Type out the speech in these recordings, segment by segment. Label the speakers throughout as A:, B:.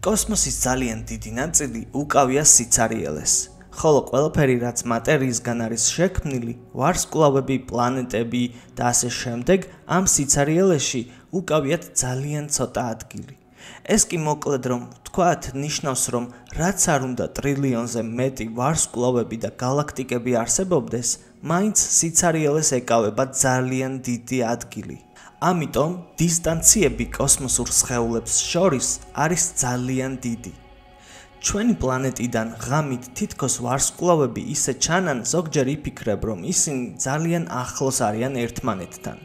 A: კოსმოსის ძალიან დიდი ნაწილი უკავია სიცარიელეს. ხოლო ყველაფერი რაც მატერიისგან არის შექმნილი, ვარსკვლავები, პლანეტები და ასე შემდეგ, ამ სიცარიელეში უკავიათ ძალიან ცოტა ადგილი. ეს კი მოკლედ რომ თქვათ, ნიშნავს რომ რაც არ უნდა ტრილიონზე მეტი ვარსკვლავები და galaktikები არსებობდეს, მაინც სიცარიელეს ეკავება ძალიან დიდი ადგილი. ამიტომ დისტანციები კოსმოსურ სხეულებს შორის არის ძალიან დიდი. ჩვენი პლანეტიდან ღამით თითქოს ვარსკვლავები ისე ჩანან, ზოგჯერ იფიქრებ, რომ ისინი ძალიან ახლოს არიან ერთმანეთთან.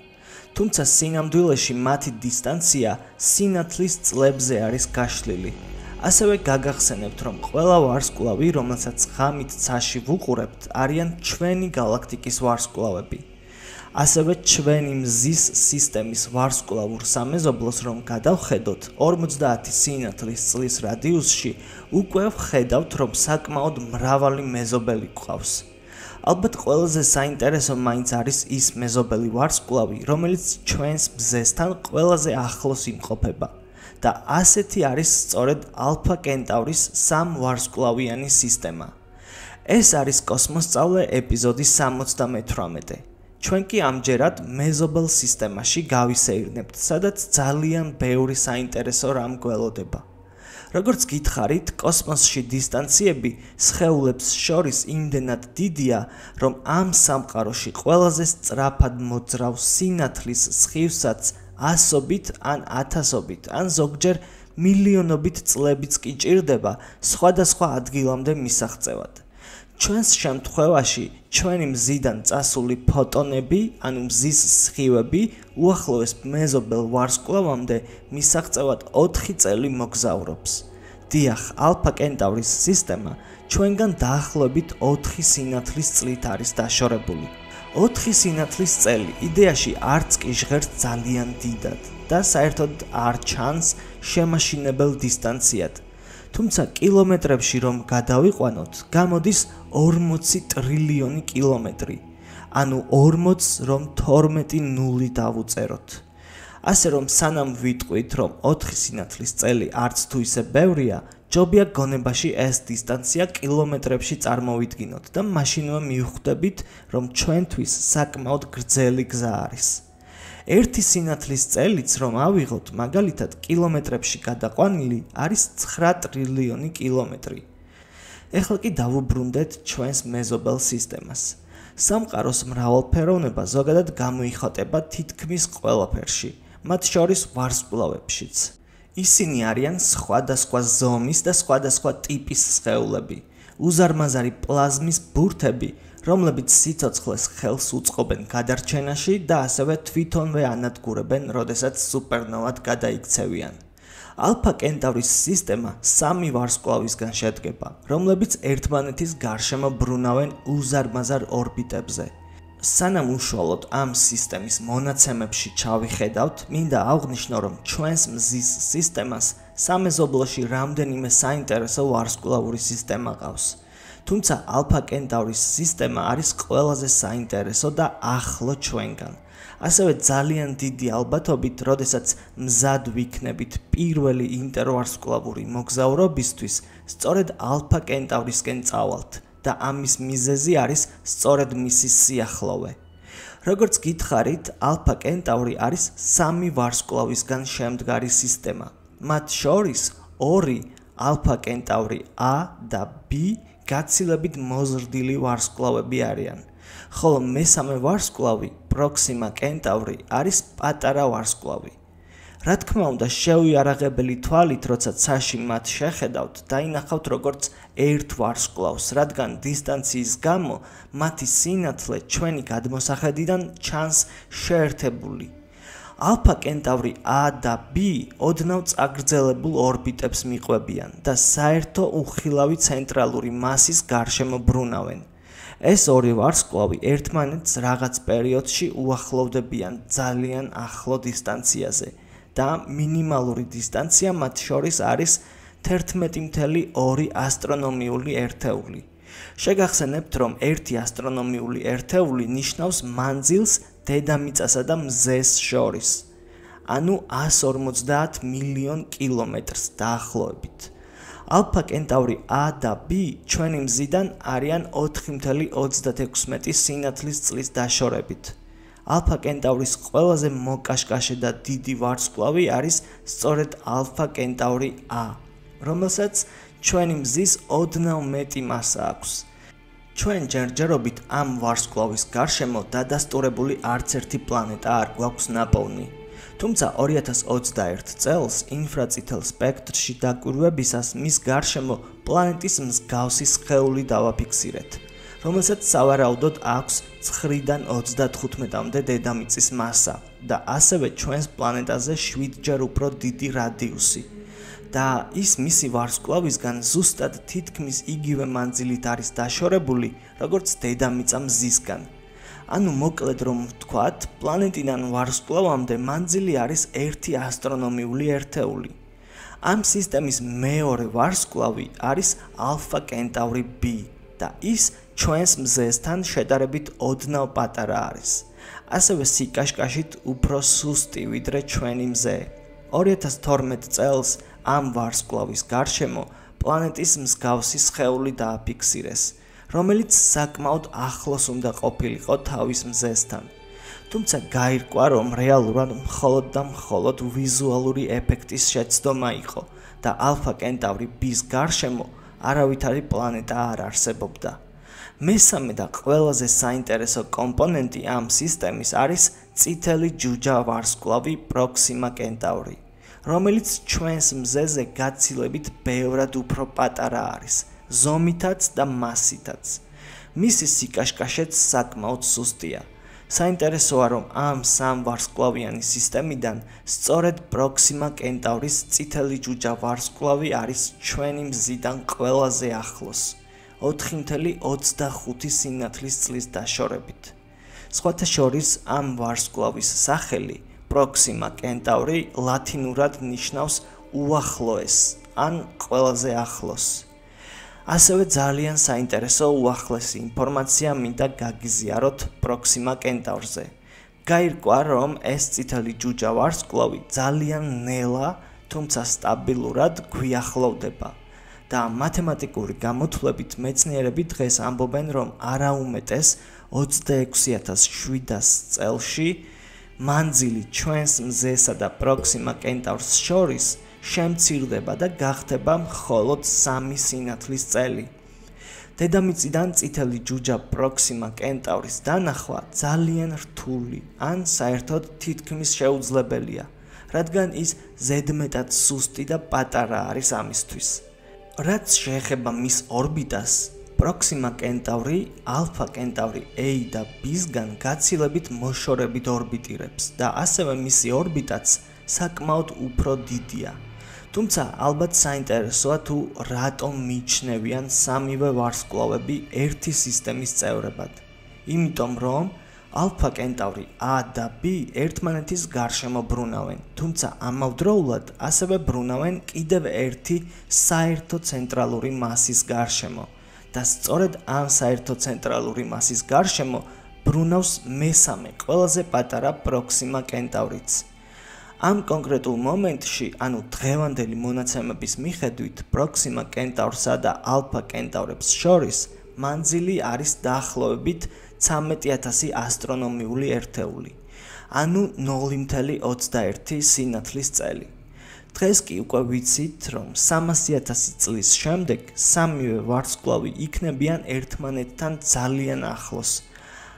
A: თუმცა სინამდვილეში მათი დისტანცია სინათლის წლებზე არის გაშლილი. ასევე გაგახსენებთ, რომ ყველა ვარსკვლავი, რომელსაც ღამით ცაში ვუყურებთ, არიან ჩვენი galaktikis ვარსკვლავები. ასევე ჩვენი მზის სისტემის ვარსკვლავურ სამეზობლოს რომ გადავხედოთ 50 სინათლის წლის რადიუსში უკვე ვხედავთ რომ საკმაოდ მრავალი მეზობელი გვყავს. ალბათ ყველაზე საინტერესო მაინც არის ის მეზობელი ვარსკვლავი რომელიც ჩვენს მზესთან ყველაზე ახლოს იმყოფება. და ასეთი არის სწორედ ალფა კენტავრის სამ ვარსკვლავიანი სისტემა. ეს არის კოსმოსწავლე ეპიზოდის 78 ჩვენ კი ამჯერად მეზობელ სისტემაში გავისეირნებთ, სადაც ძალიან ბევრი საინტერესო რამ გველოდება. როგორც გითხარით, კოსმოსში დისტანციები სხეულებს შორის იმდენად დიდია, რომ ამ სამყაროში ყველაზე სწრაფად მოძრავ სინათლის სხივსაც ასობით ან ათასობით ან ზოგჯერ მილიონობით წლებიც კი ჭირდება სხვადასხვა ადგილამდე მისაღწევად. ჩვენს შემთხვევაში ჩვენი მზიდან წასული ფოტონები, ანუ მზის სხივები, უახლოეს მეზობელ ვარსკვლავამდე მისაღწევად 4 წელი მოგზაურობს. დიახ, ალფა კენტავრის სისტემა ჩვენგან დაახლოებით 4 სინათლის წლით არის დაშორებული. 4 სინათლის წელი იდეაში არც კი ჟღერს ძალიან დიდად და საერთოდ არ ჩანს შემაშინებელ დისტანციად. თუმცა კილომეტრებში რომ გადავიყვანოთ, გამოდის 40 ტრილიონი კილომეტრი. ანუ 40 რომ 12 ნული დავუწეროთ. ასე რომ სანამ ვიტყვით რომ 4 სინათლის წელი არც თუ ისე ბევრია, ჯობია გონებაში ეს დისტანცია კილომეტრებში წარმოვიდგინოთ და მაშინვე მივხვდებით რომ ჩვენთვის საკმაოდ გრძელი გზა არის. ერთი სინათლის წელიც რომ ავიღოთ, მაგალითად, კილომეტრებში გადაყვანილი არის 9 ტრილიონი კილომეტრი. ეხლა კი დავუბრუნდეთ ჩვენს მეზობელ სისტემას. სამყაროს მრავალფეროვნება ზოგადად გამოიხატება თითქმის ყველაფერში, მათ შორის ვარსკვლავებშიც. ისინი არიან სხვადასხვა ზომის და სხვადასხვა ტიპის სხეულები. უზარმაზარი პლაზმის ბურთები, რომლებიც სიცოცხლეს ხელს უწყობენ გადარჩენაში და ასევე თვითონვე ანადგურებენ, როდესაც სუპერნოვად გადაიქცევიან. ალფა კენტავრის სისტემა სამი ვარსკვლავისგან შედგება, რომლებიც ერთმანეთის გარშემო ბრუნავენ უზარმაზარ ორბიტებზე. სანამ უშუალოდ ამ სისტემის მონაცემებში ჩავიხედავთ, მინდა აღვნიშნო, რომ ჩვენს მზის სისტემას სამეზობლოში რამდენიმე საინტერესო ვარსკვლავური სისტემა ყავს. თუმცა ალფა კენტავრის სისტემა არის ყველაზე საინტერესო და ახლო ჩვენგან. ასევე ძალიან დიდი ალბათობით, როდესაც მზად ვიქნებით პირველი ინტერვარსკვლავური მოგზაურობისთვის, სწორედ ალფა კენტავრისკენ წავალთ და ამის მიზეზი არის სწორედ მისი სიახლოვე. როგორც გითხარით, ალფა კენტავრი არის სამი ვარსკვლავისგან შემდგარი სისტემა. მათ შორის ორი ალფა კენტავრი A და B გაცილებით მოზრდილი ვარსკვლავები არიან. ხოლო მესამე ვარსკვლავი, პროქსიმა კენტავრი, არის პატარა ვარსკვლავი. რა თქმა უნდა, შეუიარაღებელი თვალით, როცა ცაში მათ შეხედავთ, დაინახავთ როგორც ერთ ვარსკვლავს, რადგან დისტანციის გამო მათი სინათლე ჩვენი გადმოსახედიდან ჩანს შეერთებული. ალფა კენტავრი A და B ოდნავ წაგრძელებულ ორბიტებს მიყვებიან და საერთო უხილავი ცენტრალური მასის გარშემო ბრუნავენ. ეს ორი ვარსკვლავი ერთმანეთს რაღაც პერიოდში უახლოვდებიან ძალიან ახლო დისტანციაზე და მინიმალური დისტანცია მათ შორის არის 11.2 ასტრონომიული ერთეული. შეგახსენებთ, რომ ერთი ასტრონომიული ერთეული ნიშნავს მანძილს დედამიწასა და მზეს შორის. ანუ 150 მილიონ კილომეტრს დაახლოებით. ალფა კენტავრი A და B ჩვენი მზიდან არიან 4.36 მეტრის სინათლის წლის დაშორებით. ალფა კენტავრის ყველაზე მოკაშკაშე და დიდი ვარსკვლავი არის სწორედ ალფა კენტავრი A, რომელსაც ჩვენი მზის ოდნავ მეტი მასა აქვს. ჩვენ ჯერჯერობით ამ ვარსკვლავის გარშემო დადასტურებული არც ერთი პლანეტა არ გვაქვს ნაპოვნი. თუმცა 2021 წელს ინფრაწითელ სპექტრში დაკვირვებისას მის გარშემო პლანეტის მსგავსი სხეული დავაფიქსირეთ, რომელსაც სავარაუდოდ აქვს 9-დან 35-მდე დედამიწის მასა და ასევე ჩვენს პლანეტაზე 7ჯერ უფრო დიდი რადიუსი. და ის მისი ვარსკვლავისგან ზუსტად თითქმის იგივე მანძილით არის დაშორებული, როგორც დედამიწა მზისგან. ანუ მოკლედ რომ ვთქვათ, პლანეტიდან ვარსკვლავამდე მანძილი არის 1 ასტრონომიული ერთეული. ამ სისტემის მეორე ვარსკვლავი არის ალფა კენტავრი B და ის ჩვენს მზესთან შედარებით ოდნავ პატარა არის. ასევე სიკაშკაშით უფრო სუსტი ვიდრე ჩვენი მზე. 2012 წელს ამ ვარსკვლავის გარშემო პლანეტის მსგავსი სხეული დააფიქსირეს, რომელიც საკმაოდ ახლოს უნდა ყოფილიყო თავის მზესთან. თუმცა გაირკვა, რომ რეალურად მხოლოდ და მხოლოდ ვიზუალური ეფექტის შეცდომა იყო და ალფა კენტავრი B-ს გარშემო არავითარი პლანეტა არ არსებობდა. მესამე და ყველაზე საინტერესო კომპონენტი ამ სისტემის არის წითელი ჯუჯა ვარსკვლავი პროქსიმა კენტავრი. რომელიც ჩვენს მზეზე გაცილებით ბევრად უფრო პატარა არის, ზომითაც და მასითაც. მისი სიკაშკაშეც საკმაოდ სუსტია. საინტერესოა, რომ ამ სამ ვარსკვლავიანი სისტემიდან სწორედ პროქსიმა კენტავრის წითელი ჯუჯა ვარსკვლავი არის ჩვენი მზიდან ყველაზე ახლოს. 4.25 სინათლის წლის დაშორებით. სხვათა შორის ამ ვარსკვლავის სახელი პროქსიმა კენტავრი ლათინურად ნიშნავს უახლოეს ან ყველაზე ახლოს. ასევე ძალიან საინტერესო უახლესი ინფორმაცია მინდა გაგიზიაროთ პროქსიმა კენტავრზე. გაირკვა, რომ ეს წითელი ჯუჯა ვარსკვლავი ძალიან ნელა, თუმცა სტაბილურად გვიახლოვდება. და მათემატიკური გამოთვლებით მეცნიერები დღეს ამბობენ, რომ არაუმეტეს 26700 წელში მანძილი ჩვენს მზესა და პროქსიმა კენტავრს შორის შემცირდება და გახდება მხოლოდ 3 სინათლის წელი. დედამიწიდან წითელი ჯუჯა პროქსიმა კენტავრის დანახვა ძალიან რთული, ან საერთოდ თითქმის შეუძლებელია, რადგან ის ზედმეტად სუსტი და პატარა არის ამისთვის. რაც შეეხება მის ორბიტას, პროქსიმა კენტავრი, ალფა კენტავრი A და B-სგან გაცილებით მოშორებით ორბიტირებს და ასევე მისი ორბიტაც საკმაოდ უფრო დიდია. თუმცა ალბათ საინტერესოა თუ რატომ მიჩნევიან სამივე ვარსკვლავები ერთი სისტემის წევრებად. იმიტომ რომ ალფა კენტავრი A და B ერთმანეთის გარშემო ბრუნავენ, თუმცა ამავდროულად ასევე ბრუნავენ კიდევ ერთი საერთო ცენტრალური მასის გარშემო. და სწორედ ამ საერთო ცენტრალური მასის გარშემო ბრუნავს მესამე ყველაზე პატარა პროქსიმა კენტავრიც. ამ კონკრეტულ მომენტში, ანუ დღევანდელი მონაცემების მიხედვით, პროქსიმა კენტავრსა და ალფა კენტავრებს შორის მანძილი არის დაახლოებით 13000 ასტრონომიული ერთეული, ანუ 0.21 სინათლის წელი. დღეს კი უკვე ვიცით, რომ 300.000 წლის შემდეგ სამივე ვარსკვლავი იქნებიან ერთმანეთთან ძალიან ახლოს.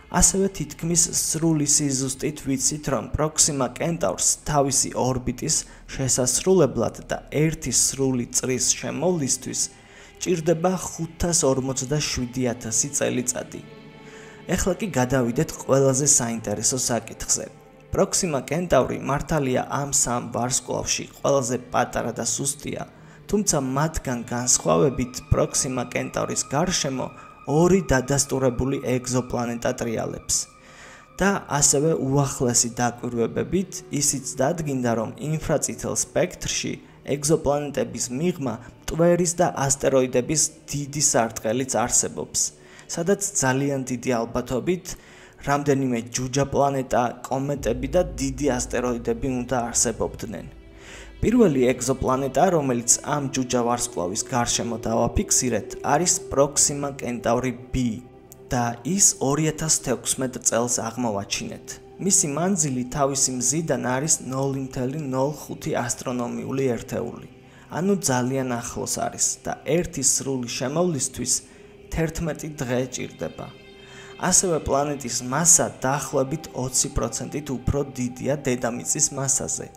A: ასევე თითქმის სრული სიზუსტით ვიცით, რომ პროქსიმა კენტავრს თავისი ორბიტის შესასრულებლად და ერთი სრული წრის შემოვლისთვის ჭირდება 547.000 წელიწადი. ეხლა კი გადავიდეთ ყველაზე საინტერესო საკითხზე. პროქსიმა კენტავრი მართალია ამ სამ ვარსკვლავში ყველაზე პატარა და სუსტია, თუმცა მათგან განსხვავებით პროქსიმა კენტავრის გარშემო ორი დადასტურებული ეგზოპლანეტა ტრიალებს. და ასევე უახლესი დაკვირვებებით ისიც დადგინდა, რომ ინფრაწითელ სპექტრში ეგზოპლანეტების მიღმა ტვერის და ასტეროიდების დიდი სარტყელიც არსებობს, სადაც ძალიან დიდი ალბათობით რამდენიმე ჯუჯა პლანეტა, კომეტები და დიდი ასტეროიდები უნდა არსებობდნენ. პირველი ეგზოპლანეტა, რომელიც ამ ჯუჯა ვარსკვლავის გარშემო დავაფიქსირეთ, არის პროქსიმა კენტავრი B და ის 2016 წელს აღმოვაჩინეთ. მისი მანძილი თავისი მზიდან არის 0.05 ასტრონომიული ერთეული. ანუ ძალიან ახლოს არის და ერთი სრული შემოვლისთვის 11 დღე ჭირდება. ასევე პლანეტის მასა დაახლოებით 20%-ით უფრო დიდია დედამიწის მასაზე.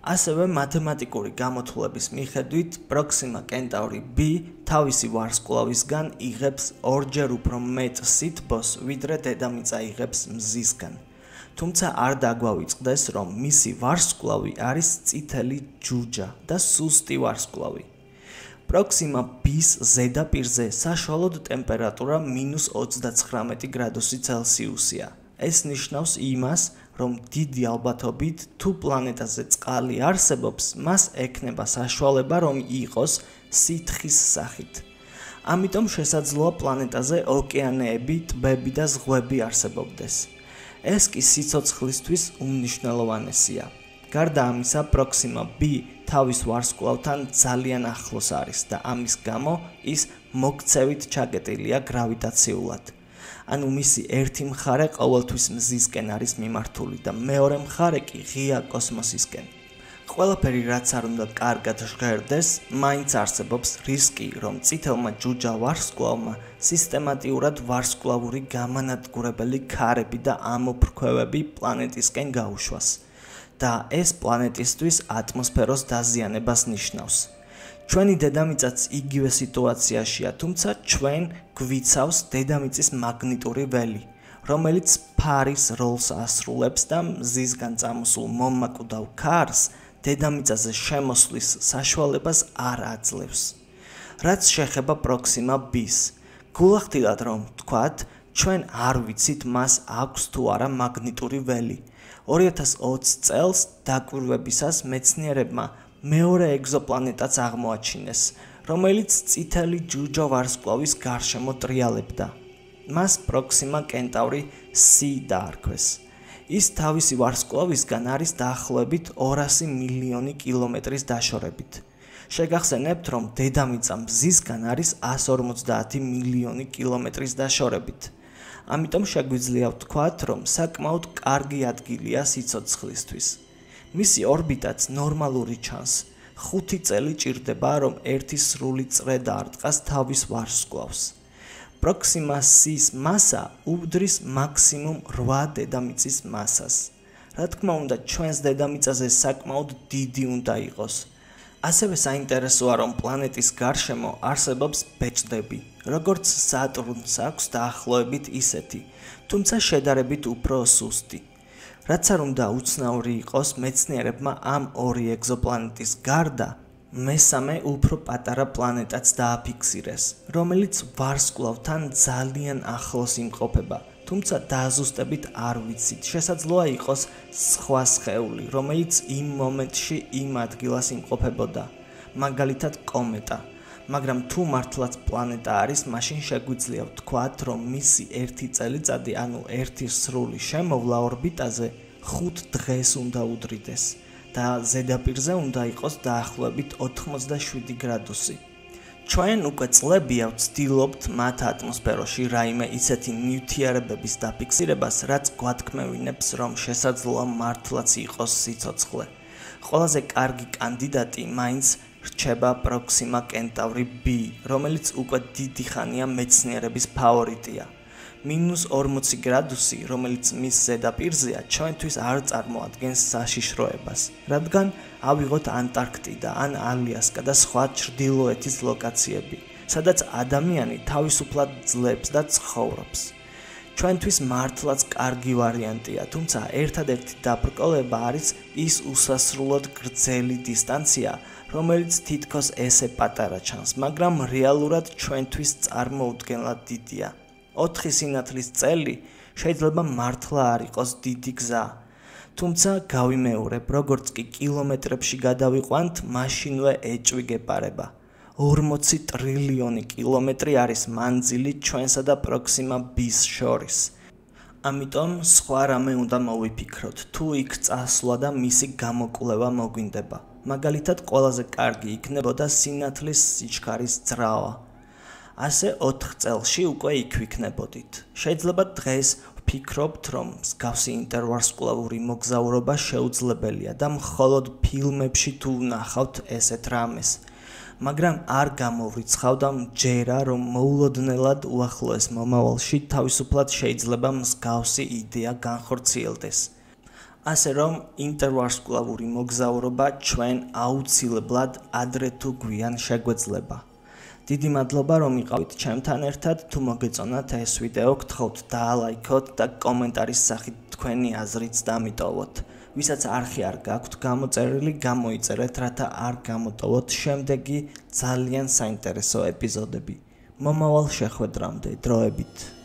A: ასევე მათემატიკური გამოთვლების მიხედვით პროქსიმა კენტავრი B თავისი ვარსკვლავისგან იღებს ორჯერ უფრო მეტ სითბოს, ვიდრე დედამიწა იღებს მზისგან. თუმცა არ დაგვავიწყდეს, რომ მისი ვარსკვლავი არის წითელი ჯუჯა და სუსტი ვარსკვლავი. პროქსიმა B-ს ზედაპირზე საშუალოდ ტემპერატურა -39 გრადუსი ცელსიუსია. ეს ნიშნავს იმას, რომ დიდი ალბათობით თუ პლანეტაზე წყალი არსებობს, მას ექნება საშუალება, რომ იყოს სითხის სახით. ამიტომ შესაძლოა პლანეტაზე ოკეანეები, ტბები და ზღვები არსებობდეს. ეს კი სიცოცხლისთვის უმნიშვნელოვანესია. გარდა ამისა, პროქსიმა B თავის ვარსკვლავთან ძალიან ახლოს არის და ამის გამო ის მოქცევით ჩაკეტილია გრავიტაციულად. ანუ მისი ერთი მხარე ყოველთვის მზისკენ არის მიმართული და მეორე მხარე კი ღია კოსმოსისკენ. ყველაფერი რაც არ უნდა კარგად ჟღერდეს, მაინც არსებობს რისკი, რომ წითელმა ჯუჯა ვარსკვლავმა სისტემატიურად ვარსკვლავური გამანადგურებელი ქარები და ამოფრქვევები პლანეტისკენ გაუშვას და ეს პლანეტისთვის ატმოსფეროს დაზიანებას ნიშნავს. ჩვენი დედამიწაც იგივე სიტუაციაშია, თუმცა ჩვენ გვიცავს დედამიწის მაგნიტური ველი, რომელიც ფარის როლს ასრულებს და მზისგან წამოსულ მომაკვდავ ქარს დედამიწაზე შემოსვლის საშუალებას არ აძლევს. რაც შეხება პროქსიმა B-ს, გულახდილად რომ თქვათ, ჩვენ არ ვიცით მას აქვს თუ არა მაგნიტური ველი. 2020 წელს დაკვირვებისას მეცნიერებმა მეორე ეგზოპლანეტაც აღმოაჩინეს, რომელიც წითელი ჯუჯა ვარსკვლავის გარშემო ტრიალებდა. მას პროქსიმა კენტავრი C დაარქვეს. ის თავისი ვარსკვლავისგან არის დაახლოებით 200 მილიონი კილომეტრის დაშორებით. შეგახსენებთ, რომ დედამიწა მზისგან არის 150 მილიონი კილომეტრის დაშორებით. ამიტომ შეგვიძლია ვთქვათ, რომ საკმაოდ კარგი ადგილია სიცოცხლისთვის. მისი ორბიტაც ნორმალური ჩანს. 5 წელი ჭირდება, რომ ერთი სრული წრე დაარტყას თავის ვარსკვლავს. პროქსიმა C-ს მასა უდრის მაქსიმუმ 8 დედამიწის მასას. რა თქმა უნდა, ჩვენს დედამიწაზე საკმაოდ დიდი უნდა იყოს. ასევე საინტერესოა, რომ პლანეტის გარშემო არსებობს ბეჭდები, როგორც სატურნს აქვს დაახლოებით ისეთი, თუმცა შედარებით უფრო სუსტი. რაც არ უნდა უცნაური იყოს, მეცნიერებმა ამ ორი ეგზოპლანეტის გარდა მესამე უფრო პატარა პლანეტაც დააფიქსირეს, რომელიც ვარსკვლავთან ძალიან ახლოს იმყოფება, თუმცა დააზუსტებით არ ვიცით, შესაძლოა იყოს სხვა სხეული, რომელიც იმ მომენტში იმ ადგილას იმყოფებოდა, მაგალითად კომეტა. მაგრამ თუ მართლაც პლანეტა არის, მაშინ შეგვიძლია ვთქვათ, რომ მისი ერთი წელიწადი, ანუ ერთი სრული შემოვლა ორბიტაზე 5 დღეს უნდა უდრიდეს. და ზედაპირზე უნდა იყოს დაახლოებით 87 გრადუსი. ჩვენ უკვე წლებია ვცდილობთ მათ ატმოსფეროში რაიმე ისეთი ნივთიერებების დაფიქსირებას, რაც გვათქმევინებს, რომ შესაძლოა მართლაც იყოს სიცოცხლე. ყველაზე კარგი კანდიდატი მაინც რჩება პროქსიმა კენტავრი B, რომელიც უკვე დიდი ხანია მეცნიერების ფავორიტია. -40 გრადუსი, რომელიც მის ზედაპირზეა, ჩვენთვის არ წარმოადგენს საშიშროებას, რადგან ავიღოთ ანტარქტიდა, ან ალიასკა და სხვა ჩრდილოეთის ლოკაციები, სადაც ადამიანი თავისუფლად ძლებს და ცხოვრობს. ჩვენთვის მართლაც კარგი ვარიანტია, თუმცა ერთადერთი დაბრკოლება არის ის უსასრულოდ გრძელი დისტანცია, რომელიც თითქოს ესე პატარა ჩანს, მაგრამ რეალურად ჩვენთვის წარმოუდგენლად დიდია. 4 სინათლის წელი შეიძლება მართლა არ იყოს დიდი გზა. თუმცა გავიმეორებ, როგორც კი კილომეტრებში გადავიყვანთ, მაშინვე ეჭვი გეპარება. 40 ტრილიონი კილომეტრი არის მანძილი ჩვენსა და პროქსიმა B-ს შორის. ამიტომ სხვა რამე უნდა მოვიფიქროთ, თუ იქ წასვლა და მისი გამოკვლევა მოგვინდება. მაგალითად, ყველაზე კარგი იქნებოდა სინათლის სიჩქარის ძრავა. ასე 4 წელში უკვე იქ ვიქნებოდით. შეიძლება დღეს ვფიქრობთ, რომ მსგავსი ინტერვარსკვლავური მოგზაურობა შეუძლებელია და მხოლოდ ფილმებში თუ ვნახავთ ესეთ რამეს. მაგრამ არ გამოვრიცხავ და მჯერა რომ მოულოდნელად უახლოეს მომავალში თავისუფლად შეიძლება მსგავსი იდეა განხორციელდეს. ასე რომ ინტერვარსკვლავური მოგზაურობა ჩვენ აუცილებლად ადრე თუ გვიან შეგვეძლება. დიდი მადლობა რომ იყავით ჩემთან ერთად. თუ მოგეწონათ ეს ვიდეო, გთხოვთ დაალაიქოთ და კომენტარის სახით თქვენი აზრიც დამიტოვოთ. ვისაც არხი არ გაქვთ გამოწერილი, გამოიწერეთ, რათა არ გამოტოვოთ შემდეგი ძალიან საინტერესო ეპიზოდები. მომავალ შეხვედრამდე, დროებით.